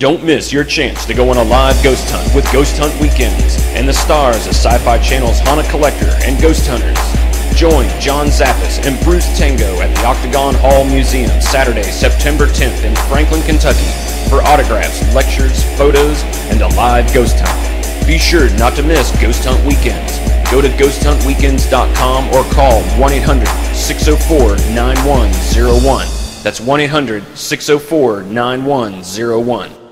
Don't miss your chance to go on a live ghost hunt with Ghost Hunt Weekends and the stars of Syfy Channel's Haunted Collector and Ghost Hunters. Join John Zaffis and Bruce Tango at the Octagon Hall Museum Saturday, September 10th in Franklin, Kentucky for autographs, lectures, photos, and a live ghost hunt. Be sure not to miss Ghost Hunt Weekends. Go to ghosthuntweekends.com or call 1 800 604 9101. That's 1 800 604 9101.